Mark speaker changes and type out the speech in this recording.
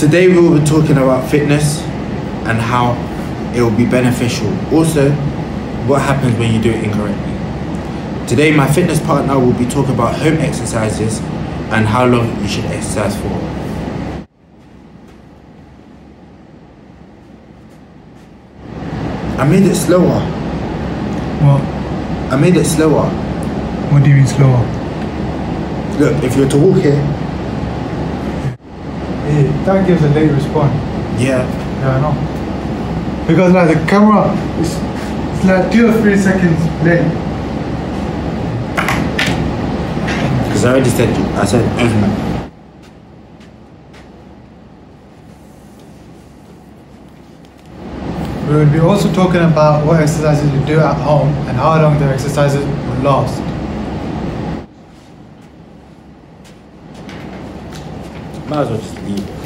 Speaker 1: Today we will be talking about fitness and how it will be beneficial. Also, what happens when you do it incorrectly. Today my fitness partner will be talking about home exercises and how long you should exercise for. I made it slower.
Speaker 2: What?
Speaker 1: I made it slower.
Speaker 2: What do you mean slower?
Speaker 1: Look, if you were to walk here,
Speaker 2: that gives a late response.
Speaker 1: yeah,
Speaker 2: Yeah, I know. Because like the camera is it's like two or three seconds late.
Speaker 1: because I already said, I said.
Speaker 2: We will be also talking about what exercises you do at home and how long the exercises will last.
Speaker 1: might as well just leave.